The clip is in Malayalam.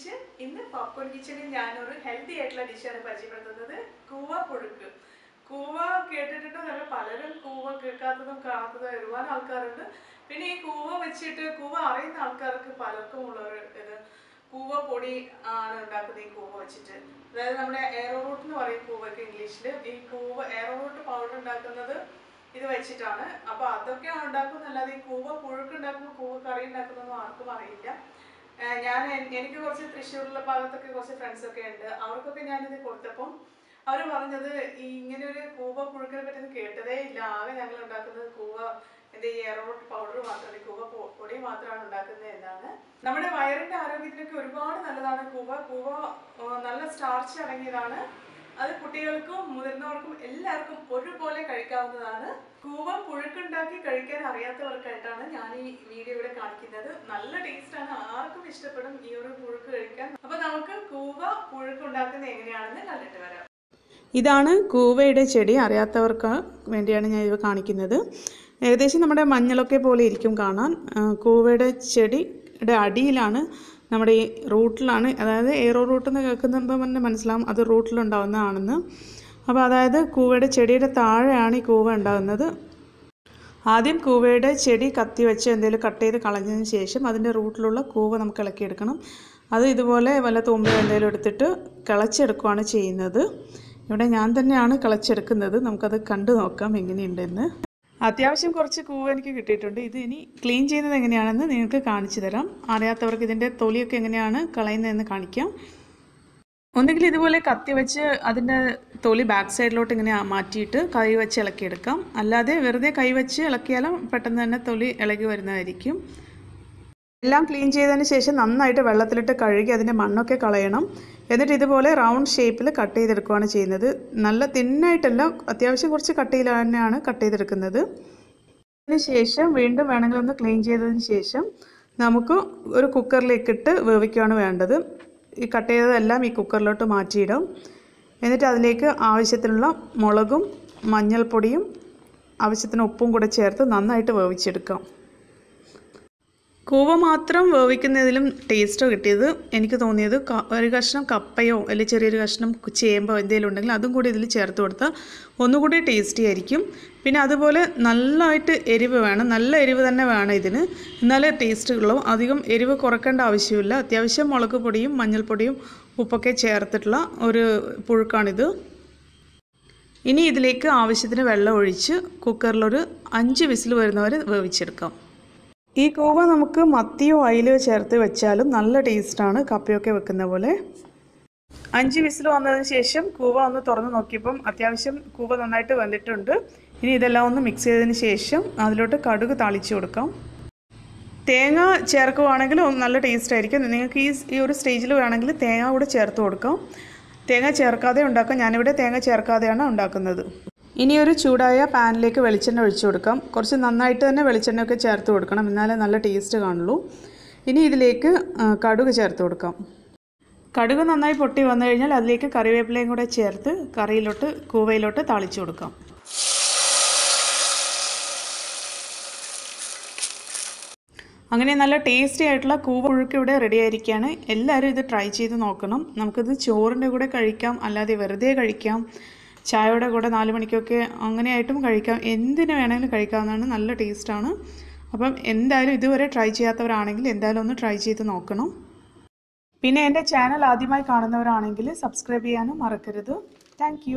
കിച്ചൺ ഇന്ന് പോപ്കോൺ കിച്ചണിൽ ഞാനൊരു ഹെൽത്തി ആയിട്ടുള്ള ഡിഷാണ് പരിചയപ്പെടുത്തുന്നത്. കൂവ പുഴുക്ക്. കൂവ കേട്ടിട്ടുണ്ടോ. പലരും കൂവ കേൾക്കാത്തതും കാണാത്തതും ഒരുപാട് ആൾക്കാരുണ്ട്. പിന്നെ ഈ കൂവ വെച്ചിട്ട് കൂവ അറിയുന്ന ആൾക്കാർക്ക് പലർക്കും ഉള്ള ഒരു ഇത്. കൂവ പൊടി ആണ് ഉണ്ടാക്കുന്നത് ഈ കൂവ വെച്ചിട്ട്. അതായത് നമ്മുടെ എയറോ റൂട്ട് എന്ന് പറയും കൂവയ്ക്ക് ഇംഗ്ലീഷിൽ. ഈ കൂവ എയറോ റൂട്ട് പൗഡർ ഉണ്ടാക്കുന്നത് ഇത് വെച്ചിട്ടാണ്. അപ്പൊ അതൊക്കെയാണ് ഉണ്ടാക്കുന്നല്ലാതെ ഈ കൂവ പുഴുക്ക് ഉണ്ടാക്കുമ്പോൾ കൂവ കറി ഉണ്ടാക്കുന്നതൊന്നും ആർക്കും അറിയില്ല. ഞാൻ എനിക്ക് കുറച്ച് തൃശ്ശൂരിലെ ഭാഗത്തൊക്കെ കുറച്ച് ഫ്രണ്ട്സ് ഒക്കെ ഉണ്ട്. അവർക്കൊക്കെ ഞാനിത് കൊടുത്തപ്പം അവർ പറഞ്ഞത് ഈ ഇങ്ങനെ ഒരു കൂവ പുഴുക്കിനെ പറ്റി കേട്ടതേ ഇല്ല. ആകെ ഞങ്ങൾ ഉണ്ടാക്കുന്നത് കൂവ എന്റെ ഈ എയറോട്ട് പൗഡർ മാത്രമാണ്. കൂവ പൊടി മാത്രമാണ് ഉണ്ടാക്കുന്നത് എന്നാണ്. നമ്മുടെ വയറിന്റെ ആരോഗ്യത്തിനൊക്കെ ഒരുപാട് നല്ലതാണ് കൂവ. കൂവ നല്ല സ്റ്റാർച്ച് അടങ്ങിയതാണ് അത് കുട്ടികൾക്കും മുതിർന്നവർക്കും എല്ലാവർക്കും ഒരുപോലെ കഴിക്കാവുന്നതാണ്. കൂവം പുഴുക്കുണ്ടാക്കി കഴിക്കാൻ അറിയാത്തവർക്കായിട്ടാണ് ഞാൻ ഈ വീഡിയോ ഇവിടെ കാണിക്കുന്നത്. നല്ല ടേസ്റ്റ് ആണ്. ആർക്കും ഇഷ്ടപ്പെടും ഈ ഒരു പുഴുക്ക് കഴിക്കാൻ. അപ്പൊ നമുക്ക് കൂവ പുഴുക്കുണ്ടാക്കുന്നത് എങ്ങനെയാണെന്ന് കണ്ടിട്ട് വരാം. ഇതാണ് കൂവയുടെ ചെടി. അറിയാത്തവർക്ക് വേണ്ടിയാണ് ഞാൻ ഇത് കാണിക്കുന്നത്. ഏകദേശം നമ്മുടെ മഞ്ഞളൊക്കെ പോലെ ഇരിക്കും കാണാൻ. കൂവയുടെ ചെടിയുടെ അടിയിലാണ് നമ്മുടെ ഈ റൂട്ടിലാണ് അതായത് എയറോ റൂട്ട് എന്ന് കേൾക്കുമ്പോൾ തന്നെ മനസ്സിലാവും അത് റൂട്ടിലുണ്ടാവുന്നതാണെന്ന്. അപ്പോൾ അതായത് കൂവയുടെ ചെടിയുടെ താഴെയാണ് ഈ കൂവ ഉണ്ടാകുന്നത് ആദ്യം കൂവയുടെ ചെടി കത്തി വെച്ച് എന്തെങ്കിലും കട്ട് ചെയ്ത് കളഞ്ഞതിന് ശേഷം അതിന്റെ റൂട്ടിലുള്ള കൂവ നമുക്ക് ഇളക്കിയെടുക്കണം. അത് ഇതുപോലെ വല്ല തുമ്പോ എന്തെങ്കിലും എടുത്തിട്ട് കിളച്ചെടുക്കുകയാണ് ചെയ്യുന്നത്. ഇവിടെ ഞാൻ തന്നെയാണ് കിളച്ചെടുക്കുന്നത്. നമുക്കത് കണ്ടു നോക്കാം എങ്ങനെയുണ്ടെന്ന്. അത്യാവശ്യം കുറച്ച് കൂവ എനിക്ക് കിട്ടിയിട്ടുണ്ട്. ഇത് ഇനി ക്ലീൻ ചെയ്യുന്നത് എങ്ങനെയാണെന്ന് നിങ്ങൾക്ക് കാണിച്ചു തരാം. അറിയാത്തവർക്ക് ഇതിന്റെ തൊലിയൊക്കെ എങ്ങനെയാണ് കളയുന്നതെന്ന് കാണിക്കാം. ഒന്നുകിൽ ഇതുപോലെ കത്തി വെച്ച് അതിന്റെ തൊലി ബാക്ക് സൈഡിലോട്ട് ഇങ്ങനെ മാറ്റിയിട്ട് കൈ വെച്ച് ഇളക്കിയെടുക്കാം. അല്ലാതെ വെറുതെ കൈ വെച്ച് ഇളക്കിയാലും പെട്ടെന്ന് തന്നെ തൊലി ഇളകി വരുന്നതായിരിക്കും. എല്ലാം ക്ലീൻ ചെയ്തതിന് ശേഷം നന്നായിട്ട് വെള്ളത്തിലിട്ട് കഴുകി അതിന്റെ മണ്ണൊക്കെ കളയണം. എന്നിട്ട് ഇതുപോലെ റൗണ്ട് ഷേപ്പിൽ കട്ട് ചെയ്തെടുക്കുകയാണ് ചെയ്യുന്നത്. നല്ല തിന്നായിട്ടല്ല അത്യാവശ്യം കുറച്ച് കട്ടിയിൽ തന്നെയാണ് കട്ട് ചെയ്തെടുക്കുന്നത്. ശേഷം വീണ്ടും വേണമെങ്കിൽ ഒന്ന് ക്ലീൻ ചെയ്തതിന് ശേഷം നമുക്ക് ഒരു കുക്കറിലേക്ക് ഇട്ട് വേവിക്കുകയാണ് വേണ്ടത്. ഈ കട്ട് ചെയ്തതെല്ലാം ഈ കുക്കറിലോട്ട് മാറ്റിയിടും. എന്നിട്ട് അതിലേക്ക് ആവശ്യത്തിനുള്ള മുളകും മഞ്ഞൾപ്പൊടിയും ആവശ്യത്തിന് ഉപ്പും കൂടെ ചേർത്ത് നന്നായിട്ട് വേവിച്ചെടുക്കാം. കൂവ മാത്രം വേവിക്കുന്നതിലും ടേസ്റ്റോ കിട്ടിയത് എനിക്ക് തോന്നിയത് ഒരു കഷ്ണം കപ്പയോ അല്ലെങ്കിൽ ചെറിയൊരു കഷ്ണം ചേമ്പോ എന്തെങ്കിലും ഉണ്ടെങ്കിൽ അതും കൂടി ഇതിൽ ചേർത്ത് കൊടുത്താൽ ഒന്നുകൂടി ടേസ്റ്റി ആയിരിക്കും. പിന്നെ അതുപോലെ നല്ലതായിട്ട് എരിവ് വേണം. നല്ല എരിവ് തന്നെ വേണം ഇതിന്. എന്നാലേ ടേസ്റ്റ് അധികം എരിവ് കുറക്കേണ്ട ആവശ്യമില്ല. അത്യാവശ്യം മുളക് പൊടിയും മഞ്ഞൾപ്പൊടിയും ഉപ്പൊക്കെ ചേർത്തിട്ടുള്ള ഒരു പുഴുക്കാണിത്. ഇനി ഇതിലേക്ക് ആവശ്യത്തിന് വെള്ളം ഒഴിച്ച് കുക്കറിലൊരു അഞ്ച് വിസിൽ വരുന്നവരെ വേവിച്ചെടുക്കാം. ഈ കൂവ നമുക്ക് മത്തിയോ അയിലോ ചേർത്ത് വെച്ചാലും നല്ല ടേസ്റ്റാണ്. കപ്പയൊക്കെ വെക്കുന്ന പോലെ. അഞ്ച് വിസിൽ വന്നതിന് ശേഷം കൂവ ഒന്ന് തുറന്ന് നോക്കിയപ്പം അത്യാവശ്യം കൂവ നന്നായിട്ട് വന്നിട്ടുണ്ട്. ഇനി ഇതെല്ലാം ഒന്ന് മിക്സ് ചെയ്തതിന് ശേഷം അതിലോട്ട് കടുക് താളിച്ച് കൊടുക്കാം. തേങ്ങ ചേർക്കുവാണെങ്കിൽ നല്ല ടേസ്റ്റ് ആയിരിക്കും. നിങ്ങൾക്ക് ഈ ഈ ഒരു സ്റ്റേജിൽ വേണമെങ്കിൽ തേങ്ങ കൂടെ ചേർത്ത് കൊടുക്കാം. തേങ്ങ ചേർക്കാതെ ഉണ്ടാക്കാം ഞാനിവിടെ തേങ്ങ ചേർക്കാതെയാണ് ഉണ്ടാക്കുന്നത്. ഇനി ഒരു ചൂടായ പാനിലേക്ക് വെളിച്ചെണ്ണ ഒഴിച്ചു കൊടുക്കാം. കുറച്ച് നന്നായിട്ട് തന്നെ വെളിച്ചെണ്ണയൊക്കെ ചേർത്ത് കൊടുക്കണം. എന്നാലേ നല്ല ടേസ്റ്റ് കാണുള്ളൂ. ഇനി ഇതിലേക്ക് കടുക് ചേർത്ത് കൊടുക്കാം. കടുക് നന്നായി പൊട്ടി വന്നു കഴിഞ്ഞാൽ അതിലേക്ക് കറിവേപ്പിലയും കൂടെ ചേർത്ത് കറിയിലോട്ട് കൂവയിലോട്ട് താളിച്ചു കൊടുക്കാം. അങ്ങനെ നല്ല ടേസ്റ്റി ആയിട്ടുള്ള കൂവ പുഴുക്ക് ഇവിടെ റെഡി ആയിരിക്കുകയാണ് എല്ലാവരും ഇത് ട്രൈ ചെയ്ത് നോക്കണം. നമുക്കിത് ചോറിന്റെ കൂടെ കഴിക്കാം. അല്ലാതെ വെറുതെ കഴിക്കാം. ചായയുടെ കൂടെ നാല് മണിക്കൊക്കെ അങ്ങനെയായിട്ടും കഴിക്കാം. എന്തിനു വേണമെങ്കിലും കഴിക്കാവുന്നതാണ്. നല്ല ടേസ്റ്റാണ്. അപ്പം എന്തായാലും ഇതുവരെ ട്രൈ ചെയ്യാത്തവരാണെങ്കിൽ എന്തായാലും ഒന്ന് ട്രൈ ചെയ്ത് നോക്കണം. പിന്നെ എന്റെ ചാനൽ ആദ്യമായി കാണുന്നവരാണെങ്കിൽ സബ്സ്ക്രൈബ് ചെയ്യാനും മറക്കരുത്. താങ്ക്